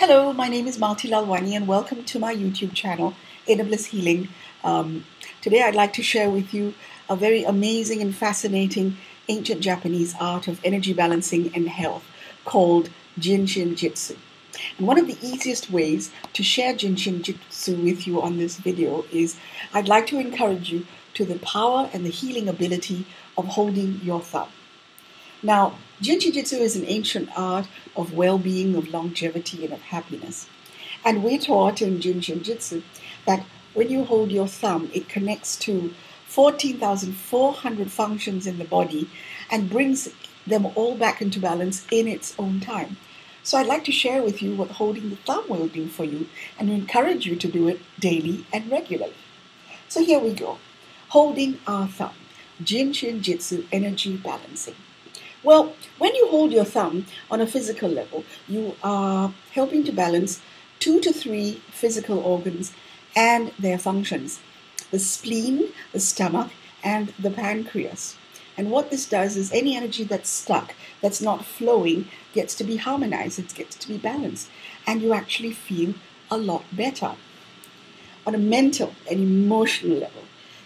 Hello, my name is Malti Lalwani and welcome to my YouTube channel, Inner Healing. Um, today I'd like to share with you a very amazing and fascinating ancient Japanese art of energy balancing and health called Jin Shin Jyutsu. And one of the easiest ways to share Jin Shin Jyutsu with you on this video is I'd like to encourage you to the power and the healing ability of holding your thumb. Now, Jin Shin Jyutsu is an ancient art of well being, of longevity, and of happiness. And we're taught in Jin Shin Jyutsu that when you hold your thumb, it connects to 14,400 functions in the body and brings them all back into balance in its own time. So I'd like to share with you what holding the thumb will do for you and encourage you to do it daily and regularly. So here we go. Holding our thumb. Jin Shin Jyutsu energy balancing. Well, when you hold your thumb on a physical level, you are helping to balance two to three physical organs and their functions the spleen, the stomach, and the pancreas. And what this does is any energy that's stuck, that's not flowing, gets to be harmonized, it gets to be balanced, and you actually feel a lot better. On a mental and emotional level,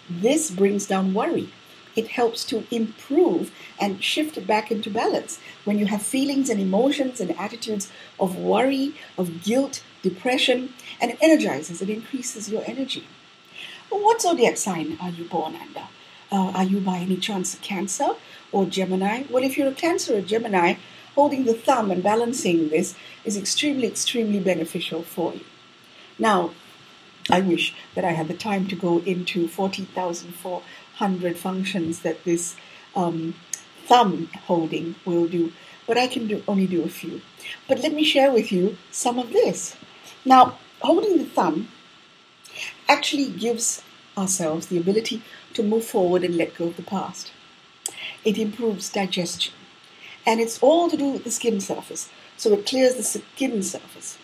this brings down worry it helps to improve and shift it back into balance. When you have feelings and emotions and attitudes of worry, of guilt, depression, and it energizes, it increases your energy. What zodiac sign are you born under? Uh, are you by any chance a Cancer or Gemini? Well, if you're a Cancer or Gemini, holding the thumb and balancing this is extremely, extremely beneficial for you. Now, I wish that I had the time to go into 14,400 functions that this um, thumb holding will do, but I can do, only do a few. But let me share with you some of this. Now, holding the thumb actually gives ourselves the ability to move forward and let go of the past. It improves digestion, and it's all to do with the skin surface, so it clears the skin surface.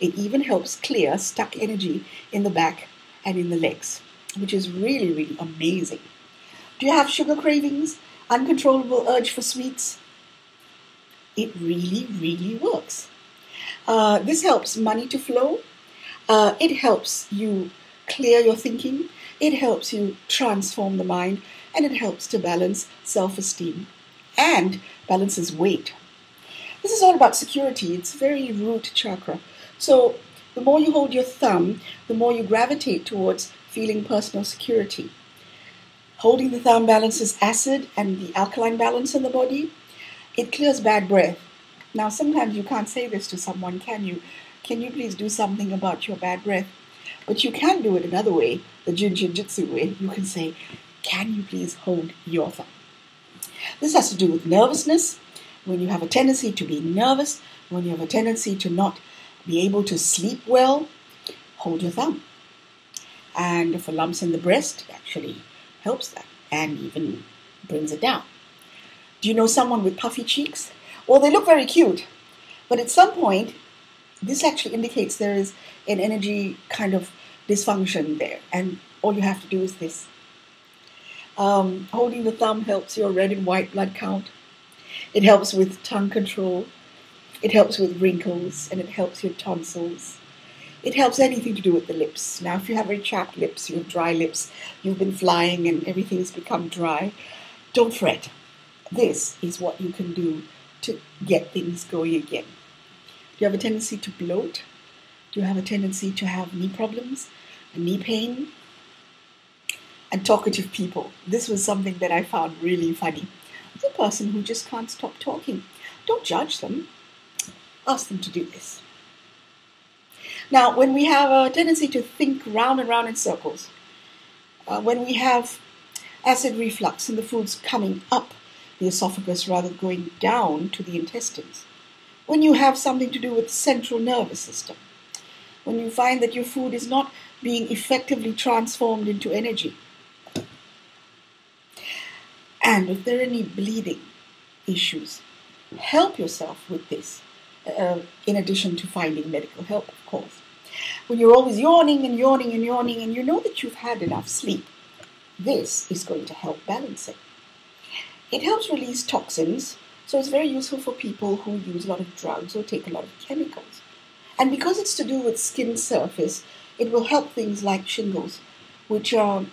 It even helps clear stuck energy in the back and in the legs, which is really, really amazing. Do you have sugar cravings? Uncontrollable urge for sweets? It really, really works. Uh, this helps money to flow. Uh, it helps you clear your thinking. It helps you transform the mind. And it helps to balance self esteem and balances weight. This is all about security. It's very root chakra. So the more you hold your thumb, the more you gravitate towards feeling personal security. Holding the thumb balances acid and the alkaline balance in the body. It clears bad breath. Now, sometimes you can't say this to someone, can you? Can you please do something about your bad breath? But you can do it another way, the Jin Shin Jyutsu way. You can say, Can you please hold your thumb? This has to do with nervousness. When you have a tendency to be nervous, when you have a tendency to not be able to sleep well, hold your thumb. And for lumps in the breast, it actually helps that and even brings it down. Do you know someone with puffy cheeks? Well, they look very cute, but at some point, this actually indicates there is an energy kind of dysfunction there, and all you have to do is this. Um, holding the thumb helps your red and white blood count. It helps with tongue control. It helps with wrinkles and it helps your tonsils. It helps anything to do with the lips. Now, if you have very chapped lips, you have dry lips, you've been flying and everything has become dry, don't fret. This is what you can do to get things going again. Do you have a tendency to bloat? Do you have a tendency to have knee problems, knee pain? And talkative people. This was something that I found really funny. The person who just can't stop talking. Don't judge them ask them to do this. Now, when we have a tendency to think round and round in circles, uh, when we have acid reflux and the food's coming up the esophagus rather than going down to the intestines, when you have something to do with the central nervous system, when you find that your food is not being effectively transformed into energy, and if there are any bleeding issues, help yourself with this uh, in addition to finding medical help, of course. When you're always yawning and yawning and yawning, and you know that you've had enough sleep, this is going to help balance it. It helps release toxins, so it's very useful for people who use a lot of drugs or take a lot of chemicals. And because it's to do with skin surface, it will help things like shingles, which are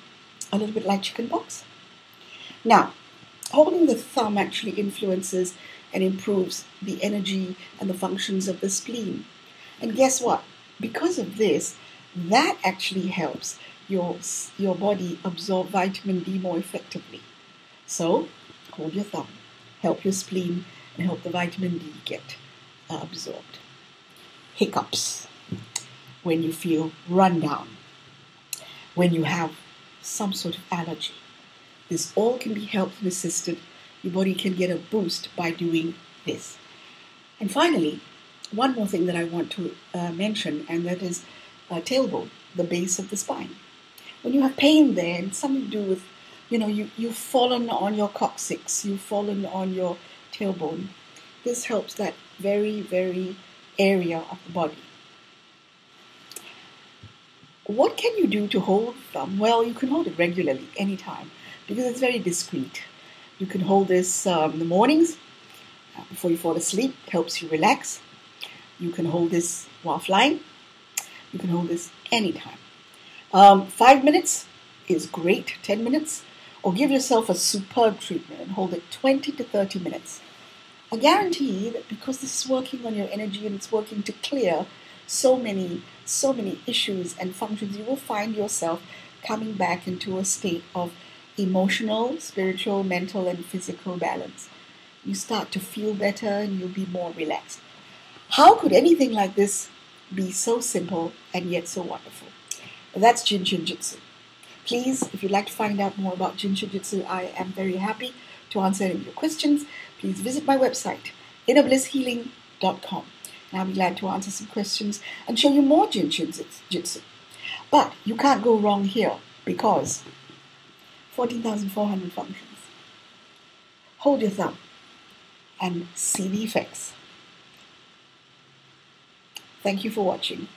a little bit like chickenpox. Now, holding the thumb actually influences and improves the energy and the functions of the spleen. And guess what? Because of this, that actually helps your, your body absorb vitamin D more effectively. So, hold your thumb, help your spleen, and help the vitamin D get uh, absorbed. Hiccups, when you feel run down, when you have some sort of allergy. This all can be helped and assisted. Your body can get a boost by doing this. And finally, one more thing that I want to uh, mention, and that is uh, tailbone, the base of the spine. When you have pain there, and something to do with, you know, you, you've fallen on your coccyx, you've fallen on your tailbone, this helps that very, very area of the body. What can you do to hold thumb? Well, you can hold it regularly, anytime, because it's very discreet. You can hold this um, in the mornings uh, before you fall asleep, helps you relax. You can hold this while flying. You can hold this anytime. Um, five minutes is great, 10 minutes, or give yourself a superb treatment and hold it 20 to 30 minutes. I guarantee that because this is working on your energy and it's working to clear so many, so many issues and functions, you will find yourself coming back into a state of emotional, spiritual, mental, and physical balance. You start to feel better and you'll be more relaxed. How could anything like this be so simple and yet so wonderful? That's Jin Shin Jyutsu. Please, if you'd like to find out more about Jin Shin Jyutsu, I am very happy to answer any of your questions. Please visit my website, innerblisshealing.com and I'll be glad to answer some questions and show you more Jin Shin Jyutsu. But you can't go wrong here because 14,400 functions. Hold your thumb and see the effects. Thank you for watching.